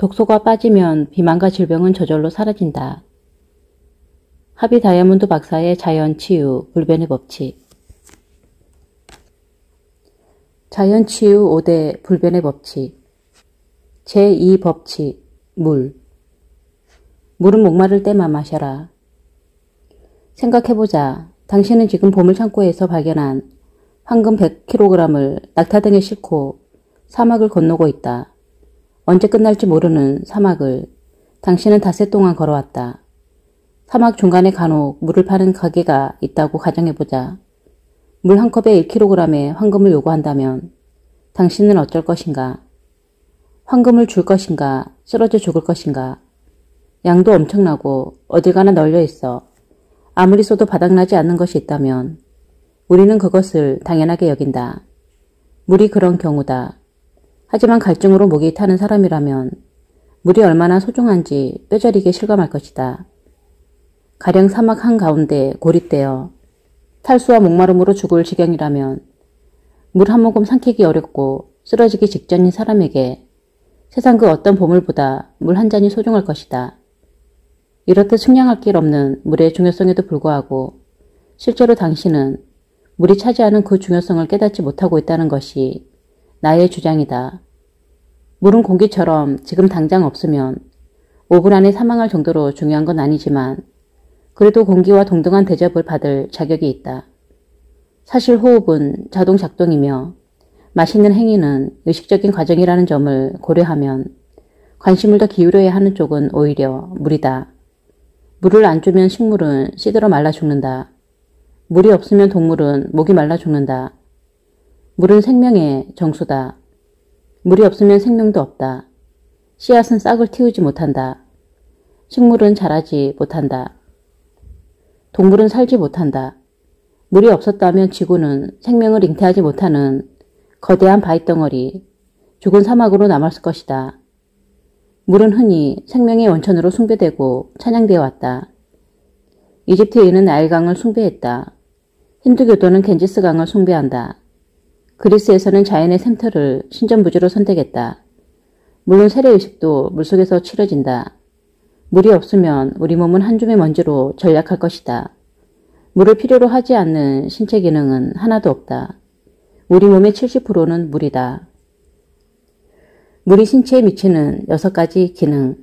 독소가 빠지면 비만과 질병은 저절로 사라진다. 하비 다이아몬드 박사의 자연 치유 불변의 법칙 자연 치유 5대 불변의 법칙 제2법칙 물 물은 목마를 때만 마셔라. 생각해보자. 당신은 지금 보물창고에서 발견한 황금 100kg을 낙타 등에 싣고 사막을 건너고 있다. 언제 끝날지 모르는 사막을 당신은 닷새 동안 걸어왔다. 사막 중간에 간혹 물을 파는 가게가 있다고 가정해보자. 물 한 컵에 1kg의 황금을 요구한다면 당신은 어쩔 것인가? 황금을 줄 것인가? 쓰러져 죽을 것인가? 양도 엄청나고 어딜 가나 널려 있어 아무리 써도 바닥나지 않는 것이 있다면 우리는 그것을 당연하게 여긴다. 물이 그런 경우다. 하지만 갈증으로 목이 타는 사람이라면 물이 얼마나 소중한지 뼈저리게 실감할 것이다. 가령 사막 한가운데 고립되어 탈수와 목마름으로 죽을 지경이라면 물 한 모금 삼키기 어렵고 쓰러지기 직전인 사람에게 세상 그 어떤 보물보다 물 한 잔이 소중할 것이다. 이렇듯 측량할 길 없는 물의 중요성에도 불구하고 실제로 당신은 물이 차지하는 그 중요성을 깨닫지 못하고 있다는 것이 나의 주장이다. 물은 공기처럼 지금 당장 없으면 5분 안에 사망할 정도로 중요한 건 아니지만 그래도 공기와 동등한 대접을 받을 자격이 있다. 사실 호흡은 자동 작동이며 맛있는 행위는 의식적인 과정이라는 점을 고려하면 관심을 더 기울여야 하는 쪽은 오히려 물이다. 물을 안 주면 식물은 시들어 말라 죽는다. 물이 없으면 동물은 목이 말라 죽는다. 물은 생명의 정수다. 물이 없으면 생명도 없다. 씨앗은 싹을 틔우지 못한다. 식물은 자라지 못한다. 동물은 살지 못한다. 물이 없었다면 지구는 생명을 잉태하지 못하는 거대한 바위덩어리, 죽은 사막으로 남았을 것이다. 물은 흔히 생명의 원천으로 숭배되고 찬양되어 왔다. 이집트인은 나일강을 숭배했다. 힌두교도는 겐지스강을 숭배한다. 그리스에서는 자연의 샘터를 신전부지로 선택했다. 물론 세례의식도 물속에서 치러진다. 물이 없으면 우리 몸은 한 줌의 먼지로 전락할 것이다. 물을 필요로 하지 않는 신체 기능은 하나도 없다. 우리 몸의 70%는 물이다. 물이 신체에 미치는 여섯 가지 기능.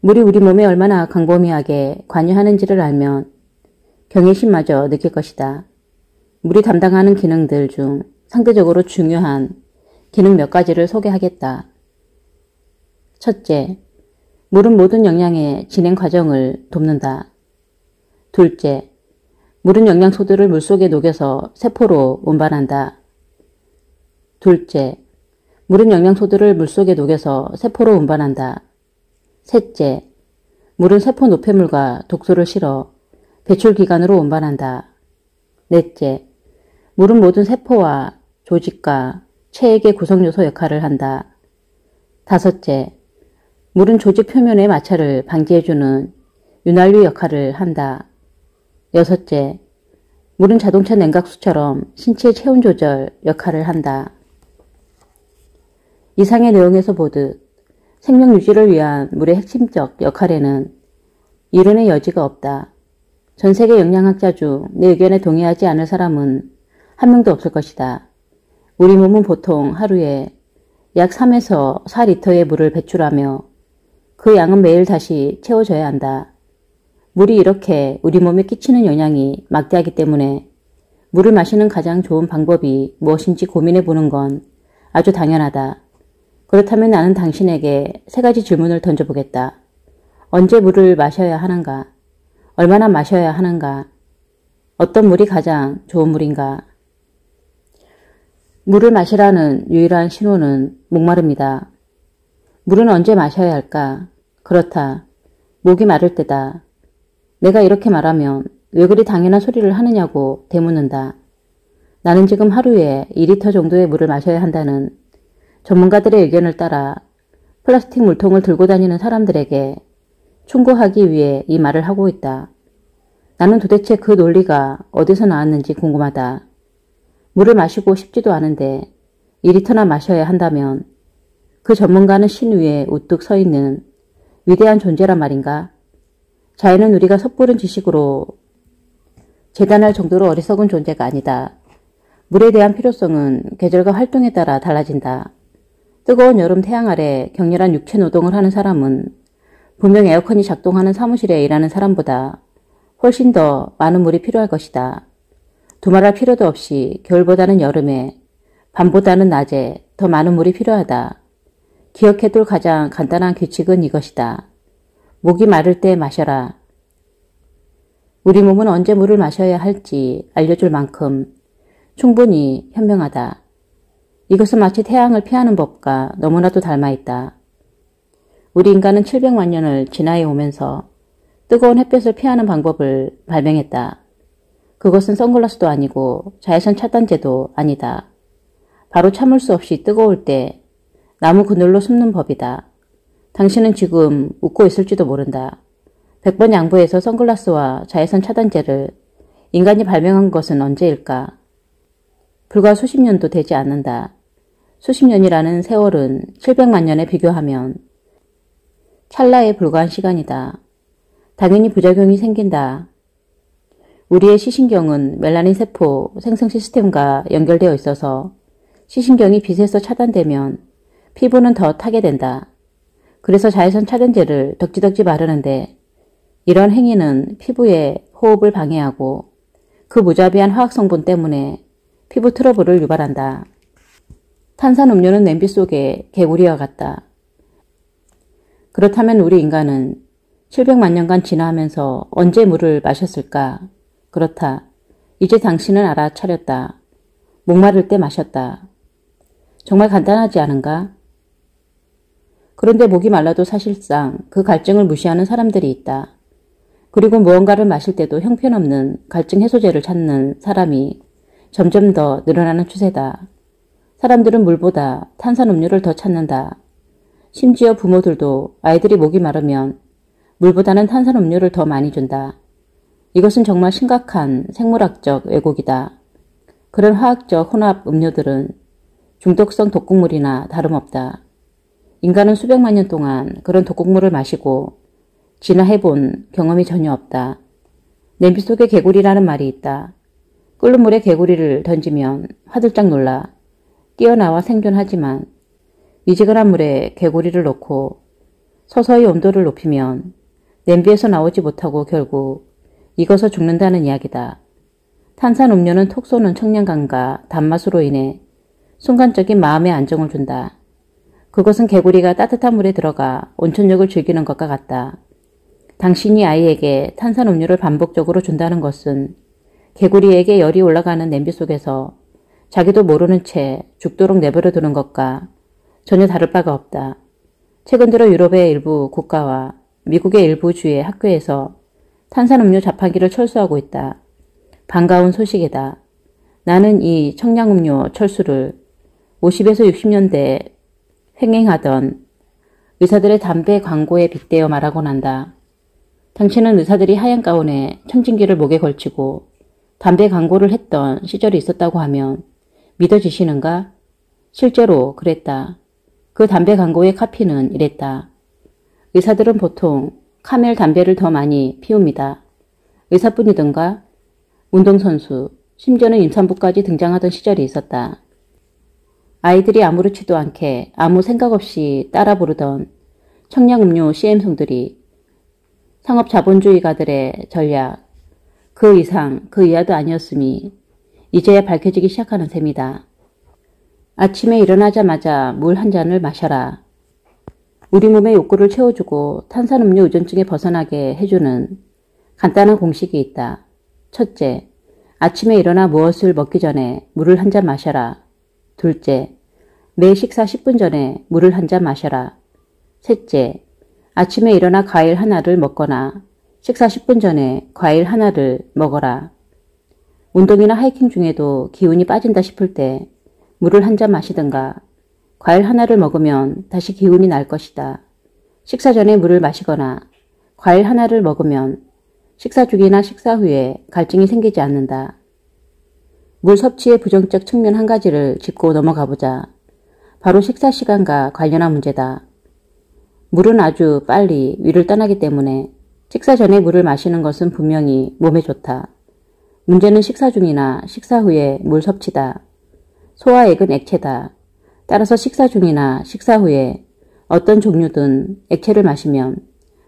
물이 우리 몸에 얼마나 광범위하게 관여하는지를 알면 경외심마저 느낄 것이다. 물이 담당하는 기능들 중 상대적으로 중요한 기능 몇 가지를 소개하겠다. 첫째, 물은 모든 영양의 진행 과정을 돕는다. 둘째, 물은 영양소들을 물속에 녹여서 세포로 운반한다. 둘째, 물은 영양소들을 물속에 녹여서 세포로 운반한다. 셋째, 물은 세포 노폐물과 독소를 실어 배출기관으로 운반한다. 넷째, 물은 모든 세포와 조직과 체액의 구성요소 역할을 한다. 다섯째, 물은 조직 표면의 마찰을 방지해주는 윤활유 역할을 한다. 여섯째, 물은 자동차 냉각수처럼 신체 체온 조절 역할을 한다. 이상의 내용에서 보듯 생명 유지를 위한 물의 핵심적 역할에는 이론의 여지가 없다. 전 세계 영양학자 중 내 의견에 동의하지 않을 사람은 한 명도 없을 것이다. 우리 몸은 보통 하루에 약 3에서 4리터의 물을 배출하며 그 양은 매일 다시 채워져야 한다. 물이 이렇게 우리 몸에 끼치는 영향이 막대하기 때문에 물을 마시는 가장 좋은 방법이 무엇인지 고민해 보는 건 아주 당연하다. 그렇다면 나는 당신에게 세 가지 질문을 던져보겠다. 언제 물을 마셔야 하는가? 얼마나 마셔야 하는가? 어떤 물이 가장 좋은 물인가? 물을 마시라는 유일한 신호는 목마릅니다. 물은 언제 마셔야 할까? 그렇다. 목이 마를 때다. 내가 이렇게 말하면 왜 그리 당연한 소리를 하느냐고 대묻는다. 나는 지금 하루에 2리터 정도의 물을 마셔야 한다는 전문가들의 의견을 따라 플라스틱 물통을 들고 다니는 사람들에게 충고하기 위해 이 말을 하고 있다. 나는 도대체 그 논리가 어디서 나왔는지 궁금하다. 물을 마시고 싶지도 않은데 2리터나 마셔야 한다면 그 전문가는 신 위에 우뚝 서 있는 위대한 존재란 말인가? 자연은 우리가 섣부른 지식으로 재단할 정도로 어리석은 존재가 아니다. 물에 대한 필요성은 계절과 활동에 따라 달라진다. 뜨거운 여름 태양 아래 격렬한 육체 노동을 하는 사람은 분명 에어컨이 작동하는 사무실에 일하는 사람보다 훨씬 더 많은 물이 필요할 것이다. 두말할 필요도 없이 겨울보다는 여름에 밤보다는 낮에 더 많은 물이 필요하다. 기억해둘 가장 간단한 규칙은 이것이다. 목이 마를 때 마셔라. 우리 몸은 언제 물을 마셔야 할지 알려줄 만큼 충분히 현명하다. 이것은 마치 태양을 피하는 법과 너무나도 닮아 있다. 우리 인간은 700만 년을 진화해 오면서 뜨거운 햇볕을 피하는 방법을 발명했다. 그것은 선글라스도 아니고 자외선 차단제도 아니다. 바로 참을 수 없이 뜨거울 때 나무 그늘로 숨는 법이다. 당신은 지금 웃고 있을지도 모른다. 100번 양보해서 선글라스와 자외선 차단제를 인간이 발명한 것은 언제일까? 불과 수십 년도 되지 않는다. 수십 년이라는 세월은 700만 년에 비교하면 찰나에 불과한 시간이다. 당연히 부작용이 생긴다. 우리의 시신경은 멜라닌 세포 생성 시스템과 연결되어 있어서 시신경이 빛에서 차단되면 피부는 더 타게 된다. 그래서 자외선 차단제를 덕지덕지 바르는데 이런 행위는 피부의 호흡을 방해하고 그 무자비한 화학성분 때문에 피부 트러블을 유발한다. 탄산음료는 냄비 속에 개구리와 같다. 그렇다면 우리 인간은 700만 년간 진화하면서 언제 물을 마셨을까? 그렇다. 이제 당신은 알아차렸다. 목마를 때 마셨다. 정말 간단하지 않은가? 그런데 목이 말라도 사실상 그 갈증을 무시하는 사람들이 있다. 그리고 무언가를 마실 때도 형편없는 갈증 해소제를 찾는 사람이 점점 더 늘어나는 추세다. 사람들은 물보다 탄산음료를 더 찾는다. 심지어 부모들도 아이들이 목이 마르면 물보다는 탄산음료를 더 많이 준다. 이것은 정말 심각한 생물학적 왜곡이다. 그런 화학적 혼합 음료들은 중독성 독극물이나 다름없다. 인간은 수백만 년 동안 그런 독극물을 마시고 진화해본 경험이 전혀 없다. 냄비 속에 개구리라는 말이 있다. 끓는 물에 개구리를 던지면 화들짝 놀라 뛰어나와 생존하지만 미지근한 물에 개구리를 넣고 서서히 온도를 높이면 냄비에서 나오지 못하고 결국 익어서 죽는다는 이야기다. 탄산음료는 톡 쏘는 청량감과 단맛으로 인해 순간적인 마음의 안정을 준다. 그것은 개구리가 따뜻한 물에 들어가 온천욕을 즐기는 것과 같다. 당신이 아이에게 탄산음료를 반복적으로 준다는 것은 개구리에게 열이 올라가는 냄비 속에서 자기도 모르는 채 죽도록 내버려 두는 것과 전혀 다를 바가 없다. 최근 들어 유럽의 일부 국가와 미국의 일부 주의 학교에서 탄산음료 자판기를 철수하고 있다. 반가운 소식이다. 나는 이 청량음료 철수를 50에서 60년대 횡행하던 의사들의 담배 광고에 빗대어 말하곤 한다. 당신은 의사들이 하얀 가운에 청진기를 목에 걸치고 담배 광고를 했던 시절이 있었다고 하면 믿어지시는가? 실제로 그랬다. 그 담배 광고의 카피는 이랬다. 의사들은 보통 카멜 담배를 더 많이 피웁니다. 의사뿐이든가 운동선수, 심지어는 임산부까지 등장하던 시절이 있었다. 아이들이 아무렇지도 않게 아무 생각 없이 따라 부르던 청량음료 CM송들이 상업 자본주의가들의 전략, 그 이상, 그 이하도 아니었음이 이제야 밝혀지기 시작하는 셈이다. 아침에 일어나자마자 물 한 잔을 마셔라. 우리 몸의 욕구를 채워주고 탄산음료 의존증에 벗어나게 해주는 간단한 공식이 있다. 첫째, 아침에 일어나 무엇을 먹기 전에 물을 한 잔 마셔라. 둘째, 매 식사 10분 전에 물을 한 잔 마셔라. 셋째, 아침에 일어나 과일 하나를 먹거나 식사 10분 전에 과일 하나를 먹어라. 운동이나 하이킹 중에도 기운이 빠진다 싶을 때 물을 한 잔 마시든가 과일 하나를 먹으면 다시 기운이 날 것이다. 식사 전에 물을 마시거나 과일 하나를 먹으면 식사 중이나 식사 후에 갈증이 생기지 않는다. 물 섭취의 부정적 측면 한 가지를 짚고 넘어가 보자. 바로 식사 시간과 관련한 문제다. 물은 아주 빨리 위를 떠나기 때문에 식사 전에 물을 마시는 것은 분명히 몸에 좋다. 문제는 식사 중이나 식사 후에 물 섭취다. 소화액은 액체다. 따라서 식사 중이나 식사 후에 어떤 종류든 액체를 마시면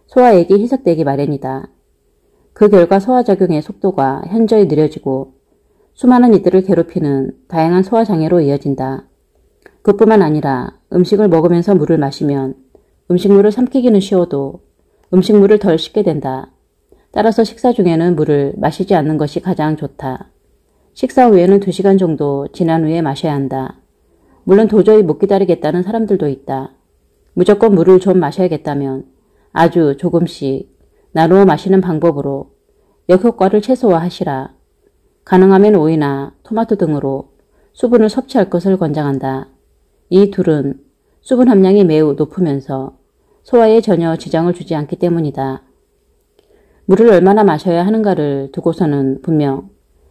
소화액이 희석되기 마련이다. 그 결과 소화작용의 속도가 현저히 느려지고 수많은 이들을 괴롭히는 다양한 소화장애로 이어진다. 그뿐만 아니라 음식을 먹으면서 물을 마시면 음식물을 삼키기는 쉬워도 음식물을 덜 씹게 된다. 따라서 식사 중에는 물을 마시지 않는 것이 가장 좋다. 식사 후에는 2시간 정도 지난 후에 마셔야 한다. 물론 도저히 못 기다리겠다는 사람들도 있다. 무조건 물을 좀 마셔야겠다면 아주 조금씩 나누어 마시는 방법으로 역효과를 최소화하시라. 가능하면 오이나 토마토 등으로 수분을 섭취할 것을 권장한다. 이 둘은 수분 함량이 매우 높으면서 소화에 전혀 지장을 주지 않기 때문이다. 물을 얼마나 마셔야 하는가를 두고서는 분명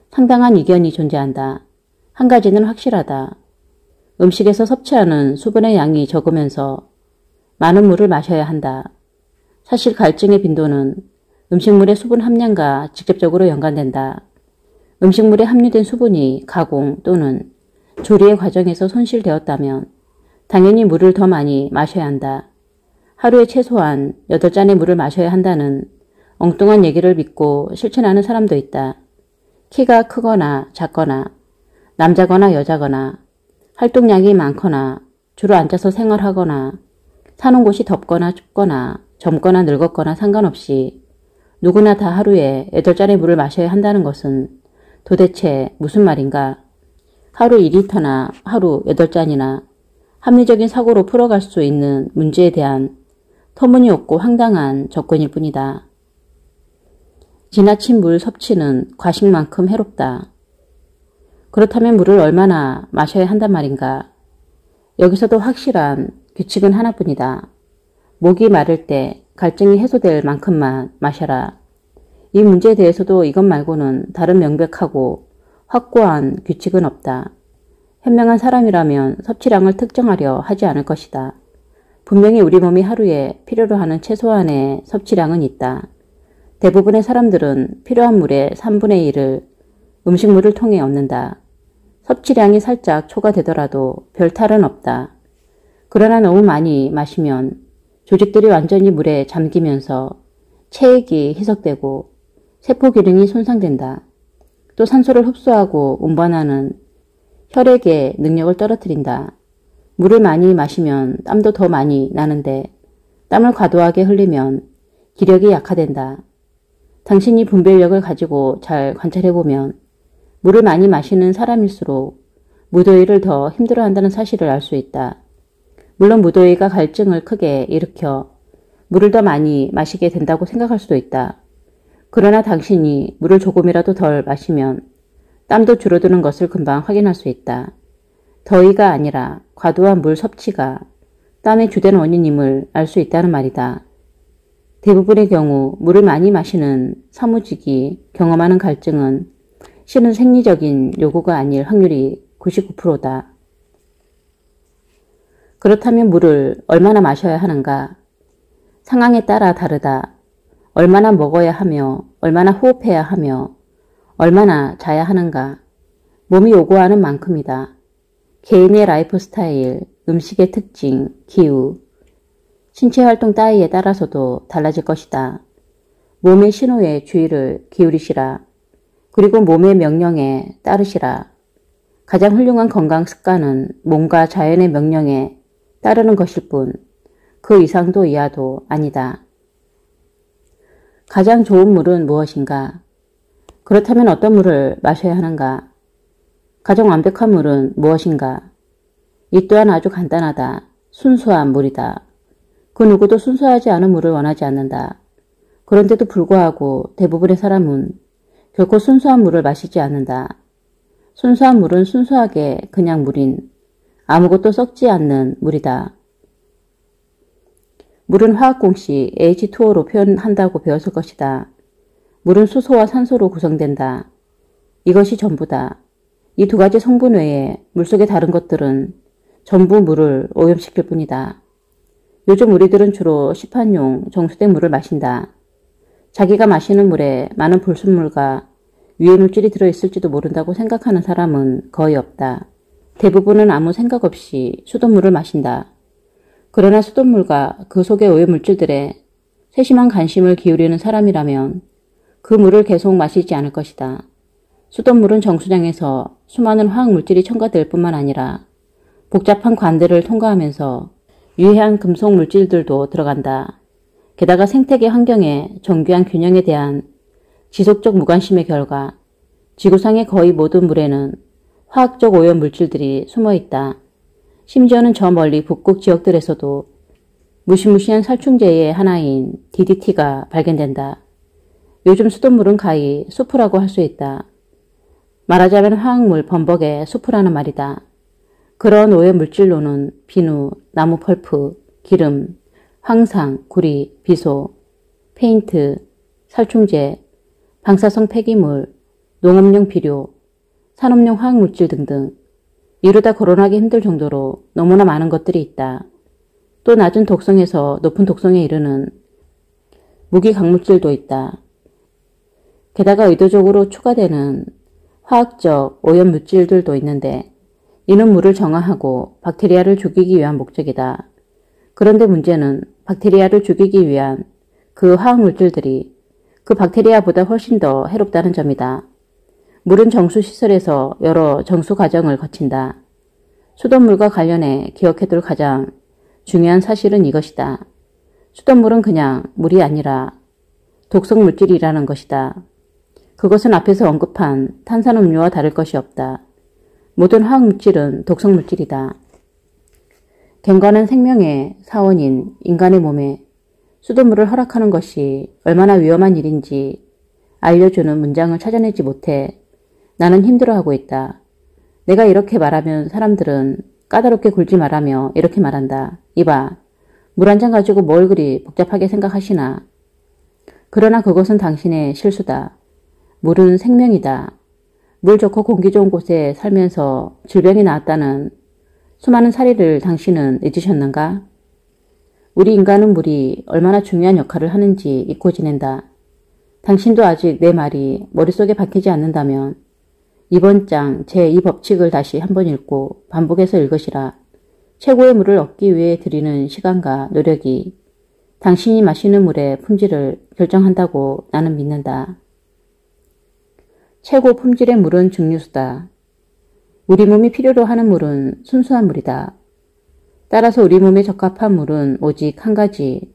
상당한 이견이 존재한다. 한 가지는 확실하다. 음식에서 섭취하는 수분의 양이 적으면서 많은 물을 마셔야 한다. 사실 갈증의 빈도는 음식물의 수분 함량과 직접적으로 연관된다. 음식물에 함유된 수분이 가공 또는 조리의 과정에서 손실되었다면 당연히 물을 더 많이 마셔야 한다. 하루에 최소한 8잔의 물을 마셔야 한다는 엉뚱한 얘기를 믿고 실천하는 사람도 있다. 키가 크거나 작거나 남자거나 여자거나 활동량이 많거나 주로 앉아서 생활하거나 사는 곳이 덥거나 춥거나 젊거나 늙었거나 상관없이 누구나 다 하루에 8잔의 물을 마셔야 한다는 것은 도대체 무슨 말인가? 하루 2리터나 하루 8잔이나 합리적인 사고로 풀어갈 수 있는 문제에 대한 터무니없고 황당한 접근일 뿐이다. 지나친 물 섭취는 과식만큼 해롭다. 그렇다면 물을 얼마나 마셔야 한단 말인가? 여기서도 확실한 규칙은 하나뿐이다. 목이 마를 때 갈증이 해소될 만큼만 마셔라. 이 문제에 대해서도 이것 말고는 다른 명백하고 확고한 규칙은 없다. 현명한 사람이라면 섭취량을 특정하려 하지 않을 것이다. 분명히 우리 몸이 하루에 필요로 하는 최소한의 섭취량은 있다. 대부분의 사람들은 필요한 물의 3분의 1을 음식물을 통해 얻는다. 섭취량이 살짝 초과되더라도 별 탈은 없다. 그러나 너무 많이 마시면 조직들이 완전히 물에 잠기면서 체액이 희석되고 세포 기능이 손상된다. 또 산소를 흡수하고 운반하는 혈액의 능력을 떨어뜨린다. 물을 많이 마시면 땀도 더 많이 나는데 땀을 과도하게 흘리면 기력이 약화된다. 당신이 분별력을 가지고 잘 관찰해보면 물을 많이 마시는 사람일수록 무더위를 더 힘들어한다는 사실을 알 수 있다. 물론 무더위가 갈증을 크게 일으켜 물을 더 많이 마시게 된다고 생각할 수도 있다. 그러나 당신이 물을 조금이라도 덜 마시면 땀도 줄어드는 것을 금방 확인할 수 있다. 더위가 아니라 과도한 물 섭취가 땀의 주된 원인임을 알 수 있다는 말이다. 대부분의 경우 물을 많이 마시는 사무직이 경험하는 갈증은 실은 생리적인 요구가 아닐 확률이 99%다. 그렇다면 물을 얼마나 마셔야 하는가? 상황에 따라 다르다. 얼마나 먹어야 하며 얼마나 호흡해야 하며 얼마나 자야 하는가? 몸이 요구하는 만큼이다. 개인의 라이프 스타일, 음식의 특징, 기후, 신체 활동 따위에 따라서도 달라질 것이다. 몸의 신호에 주의를 기울이시라. 그리고 몸의 명령에 따르시라. 가장 훌륭한 건강 습관은 몸과 자연의 명령에 따르는 것일 뿐 그 이상도 이하도 아니다. 가장 좋은 물은 무엇인가? 그렇다면 어떤 물을 마셔야 하는가? 가장 완벽한 물은 무엇인가? 이 또한 아주 간단하다. 순수한 물이다. 그 누구도 순수하지 않은 물을 원하지 않는다. 그런데도 불구하고 대부분의 사람은 결코 순수한 물을 마시지 않는다. 순수한 물은 순수하게 그냥 물인 아무것도 썩지 않는 물이다. 물은 화학공식 H2O로 표현한다고 배웠을 것이다. 물은 수소와 산소로 구성된다. 이것이 전부다. 이 두 가지 성분 외에 물속의 다른 것들은 전부 물을 오염시킬 뿐이다. 요즘 우리들은 주로 시판용 정수된 물을 마신다. 자기가 마시는 물에 많은 불순물과 유해 물질이 들어있을지도 모른다고 생각하는 사람은 거의 없다. 대부분은 아무 생각 없이 수돗물을 마신다. 그러나 수돗물과 그 속의 오염 물질들에 세심한 관심을 기울이는 사람이라면 그 물을 계속 마시지 않을 것이다. 수돗물은 정수장에서 수많은 화학 물질이 첨가될 뿐만 아니라 복잡한 관들을 통과하면서 유해한 금속 물질들도 들어간다. 게다가 생태계 환경의 정교한 균형에 대한 지속적 무관심의 결과 지구상의 거의 모든 물에는 화학적 오염 물질들이 숨어 있다. 심지어는 저 멀리 북극 지역들에서도 무시무시한 살충제의 하나인 DDT가 발견된다. 요즘 수돗물은 가히 수프라고 할 수 있다. 말하자면 화학물 범벅의 수프라는 말이다. 그런 오염 물질로는 비누, 나무 펄프, 기름, 황상, 구리, 비소, 페인트, 살충제, 방사성 폐기물, 농업용 비료, 산업용 화학물질 등등 이루다 거론하기 힘들 정도로 너무나 많은 것들이 있다. 또 낮은 독성에서 높은 독성에 이르는 무기 강물질도 있다. 게다가 의도적으로 추가되는 화학적 오염 물질들도 있는데 이는 물을 정화하고 박테리아를 죽이기 위한 목적이다. 그런데 문제는 박테리아를 죽이기 위한 그 화학 물질들이 그 박테리아보다 훨씬 더 해롭다는 점이다. 물은 정수시설에서 여러 정수 과정을 거친다. 수돗물과 관련해 기억해둘 가장 중요한 사실은 이것이다. 수돗물은 그냥 물이 아니라 독성 물질이라는 것이다. 그것은 앞에서 언급한 탄산음료와 다를 것이 없다. 모든 화학물질은 독성 물질이다. 갱관은 생명의 사원인 인간의 몸에 수돗물을 허락하는 것이 얼마나 위험한 일인지 알려주는 문장을 찾아내지 못해 나는 힘들어하고 있다. 내가 이렇게 말하면 사람들은 까다롭게 굴지 말라며 이렇게 말한다. 이봐, 물 한 잔 가지고 뭘 그리 복잡하게 생각하시나. 그러나 그것은 당신의 실수다. 물은 생명이다. 물 좋고 공기 좋은 곳에 살면서 질병이 나왔다는 수많은 사례를 당신은 잊으셨는가? 우리 인간은 물이 얼마나 중요한 역할을 하는지 잊고 지낸다. 당신도 아직 내 말이 머릿속에 박히지 않는다면 이번 장 제2 법칙을 다시 한번 읽고 반복해서 읽으시라. 최고의 물을 얻기 위해 드리는 시간과 노력이 당신이 마시는 물의 품질을 결정한다고 나는 믿는다. 최고 품질의 물은 증류수다. 우리 몸이 필요로 하는 물은 순수한 물이다. 따라서 우리 몸에 적합한 물은 오직 한 가지,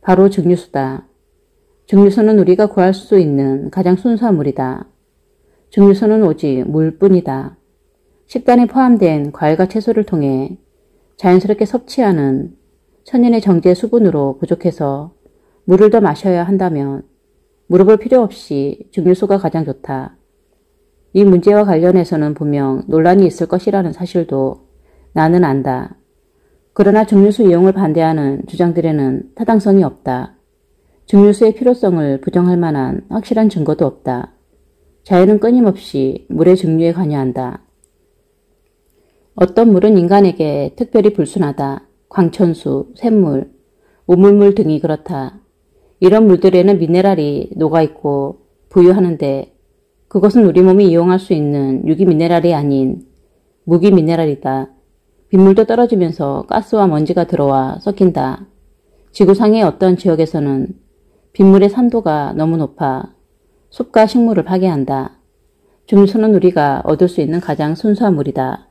바로 증류수다. 증류수는 우리가 구할 수 있는 가장 순수한 물이다. 증류수는 오직 물뿐이다. 식단에 포함된 과일과 채소를 통해 자연스럽게 섭취하는 천연의 정제 수분으로 부족해서 물을 더 마셔야 한다면 물어볼 필요 없이 증류수가 가장 좋다. 이 문제와 관련해서는 분명 논란이 있을 것이라는 사실도 나는 안다. 그러나 증류수 이용을 반대하는 주장들에는 타당성이 없다. 증류수의 필요성을 부정할 만한 확실한 증거도 없다. 자연은 끊임없이 물의 증류에 관여한다. 어떤 물은 인간에게 특별히 불순하다. 광천수, 샘물, 우물물 등이 그렇다. 이런 물들에는 미네랄이 녹아있고 부유하는데 그것은 우리 몸이 이용할 수 있는 유기 미네랄이 아닌 무기 미네랄이다. 빗물도 떨어지면서 가스와 먼지가 들어와 섞인다. 지구상의 어떤 지역에서는 빗물의 산도가 너무 높아 숲과 식물을 파괴한다. 중류수는 우리가 얻을 수 있는 가장 순수한 물이다.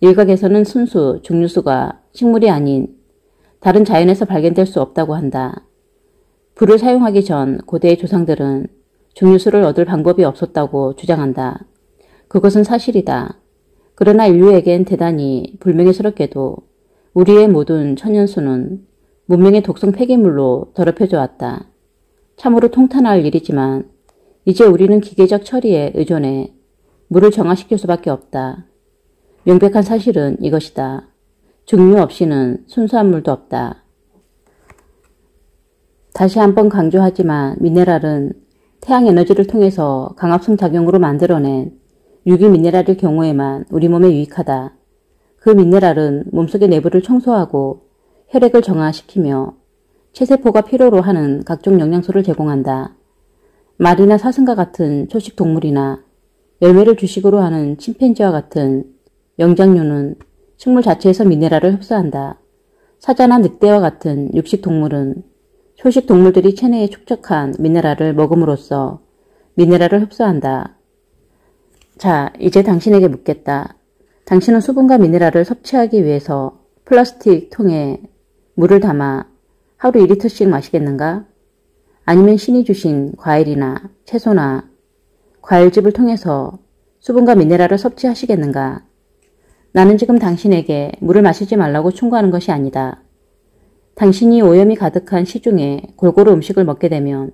일각에서는 순수, 중류수가 식물이 아닌 다른 자연에서 발견될 수 없다고 한다. 불을 사용하기 전 고대의 조상들은 중류수를 얻을 방법이 없었다고 주장한다. 그것은 사실이다. 그러나 인류에겐 대단히 불명예스럽게도 우리의 모든 천연수는 문명의 독성 폐기물로 더럽혀져 왔다. 참으로 통탄할 일이지만 이제 우리는 기계적 처리에 의존해 물을 정화시킬 수밖에 없다. 명백한 사실은 이것이다. 증류 없이는 순수한 물도 없다. 다시 한번 강조하지만 미네랄은 태양 에너지를 통해서 강압성 작용으로 만들어낸 유기 미네랄일 경우에만 우리 몸에 유익하다. 그 미네랄은 몸속의 내부를 청소하고 혈액을 정화시키며 체세포가 필요로 하는 각종 영양소를 제공한다. 말이나 사슴과 같은 초식 동물이나 열매를 주식으로 하는 침팬지와 같은 영장류는 식물 자체에서 미네랄을 흡수한다. 사자나 늑대와 같은 육식 동물은 초식 동물들이 체내에 축적한 미네랄을 먹음으로써 미네랄을 흡수한다. 자, 이제 당신에게 묻겠다. 당신은 수분과 미네랄을 섭취하기 위해서 플라스틱 통에 물을 담아 하루 2리터씩 마시겠는가? 아니면 신이 주신 과일이나 채소나 과일즙을 통해서 수분과 미네랄을 섭취하시겠는가? 나는 지금 당신에게 물을 마시지 말라고 충고하는 것이 아니다. 당신이 오염이 가득한 시중에 골고루 음식을 먹게 되면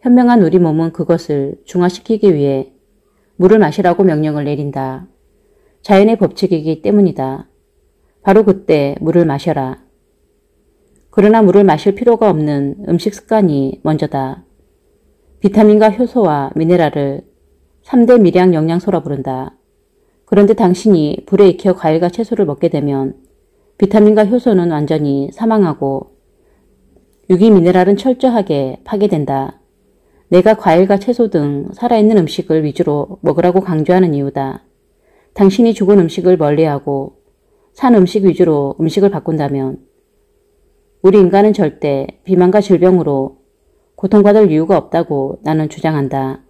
현명한 우리 몸은 그것을 중화시키기 위해 물을 마시라고 명령을 내린다. 자연의 법칙이기 때문이다. 바로 그때 물을 마셔라. 그러나 물을 마실 필요가 없는 음식 습관이 먼저다. 비타민과 효소와 미네랄을 3대 미량 영양소라 부른다. 그런데 당신이 불에 익혀 과일과 채소를 먹게 되면 비타민과 효소는 완전히 사망하고 유기 미네랄은 철저하게 파괴된다. 내가 과일과 채소 등 살아있는 음식을 위주로 먹으라고 강조하는 이유다. 당신이 죽은 음식을 멀리하고 산 음식 위주로 음식을 바꾼다면 우리 인간은 절대 비만과 질병으로 고통받을 이유가 없다고 나는 주장한다.